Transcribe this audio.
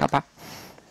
Kappa.